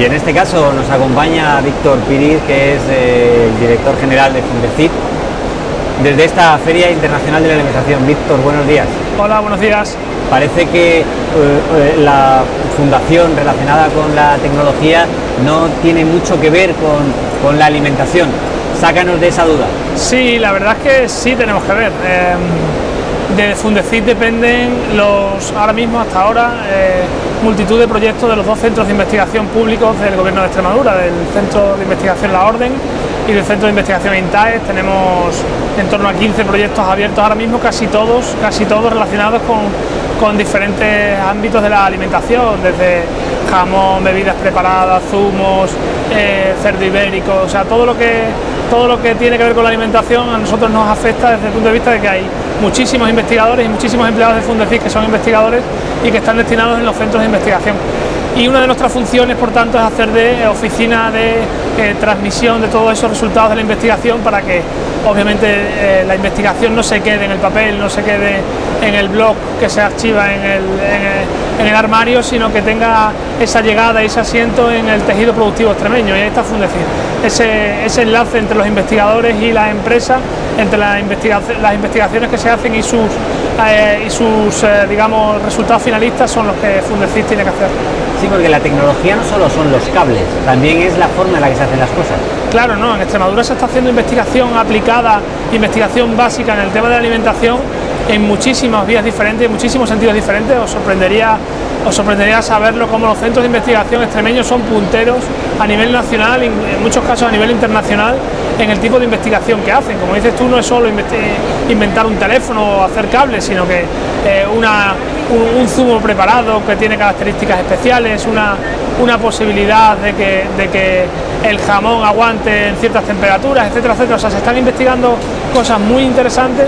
Y en este caso nos acompaña Víctor Piriz, que es eh, el director general de Fundecit, desde esta Feria Internacional de la Alimentación. Víctor, buenos días. Hola, buenos días. Parece que eh, eh, la fundación relacionada con la tecnología no tiene mucho que ver con, con la alimentación. Sácanos de esa duda. Sí, la verdad es que sí tenemos que ver. De Fundecit dependen los, ahora mismo, hasta ahora, multitud de proyectos de los dos centros de investigación públicos del Gobierno de Extremadura, del Centro de Investigación La Orden y del Centro de Investigación INTAES. Tenemos en torno a 15 proyectos abiertos ahora mismo, casi todos, casi todos relacionados con, con diferentes ámbitos de la alimentación, desde jamón, bebidas preparadas, zumos, eh, cerdo ibérico, o sea, todo lo que todo lo que tiene que ver con la alimentación a nosotros nos afecta desde el punto de vista de que hay muchísimos investigadores y muchísimos empleados de Fundecid que son investigadores y que están destinados en los centros de investigación. Y una de nuestras funciones, por tanto, es hacer de oficina de eh, transmisión de todos esos resultados de la investigación para que, obviamente, eh, la investigación no se quede en el papel, no se quede en el blog que se archiva en el, armario, sino que tenga esa llegada y ese asiento en el tejido productivo extremeño. Y ahí está Fundecid. Ese, enlace entre los investigadores y las empresas, entre las, investigaciones que se hacen y sus, eh, digamos, resultados finalistas son los que Fundecid tiene que hacer. Sí, porque la tecnología no solo son los cables, también es la forma en la que se hacen las cosas. Claro, no, en Extremadura se está haciendo investigación aplicada, investigación básica en el tema de la alimentación en muchísimas vías diferentes, en muchísimos sentidos diferentes. Os sorprendería, os sorprendería saberlo como los centros de investigación extremeños son punteros a nivel nacional, en muchos casos a nivel internacional, en el tipo de investigación que hacen. Como dices tú, no es solo inventar un teléfono o hacer cables, sino que eh, una, un, zumo preparado que tiene características especiales, una, una posibilidad de que, de que el jamón aguante en ciertas temperaturas, etcétera, etcétera. O sea, se están investigando cosas muy interesantes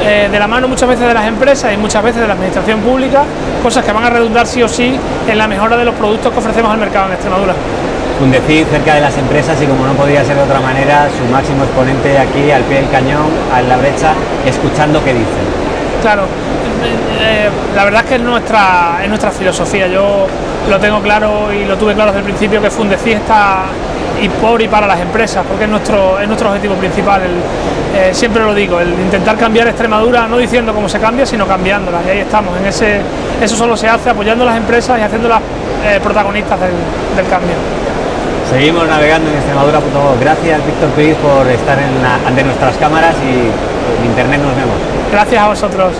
eh, de la mano muchas veces de las empresas y muchas veces de la administración pública, cosas que van a redundar sí o sí en la mejora de los productos que ofrecemos al mercado en Extremadura. Un decir cerca de las empresas y como no podía ser de otra manera, su máximo exponente aquí al pie del cañón, a la brecha, escuchando qué dicen. Claro, eh, la verdad es que es nuestra, es nuestra filosofía. Yo lo tengo claro y lo tuve claro desde el principio que Fundeci está y por y para las empresas, porque es nuestro, es nuestro objetivo principal. Eh, siempre lo digo, el intentar cambiar Extremadura, no diciendo cómo se cambia, sino cambiándola. Y ahí estamos, en ese, eso solo se hace apoyando a las empresas y haciéndolas eh, protagonistas del, cambio. Seguimos navegando en extremadura.org. Gracias, Víctor Pérez, por estar en ante nuestras cámaras y en internet nos vemos. Gracias a vosotros.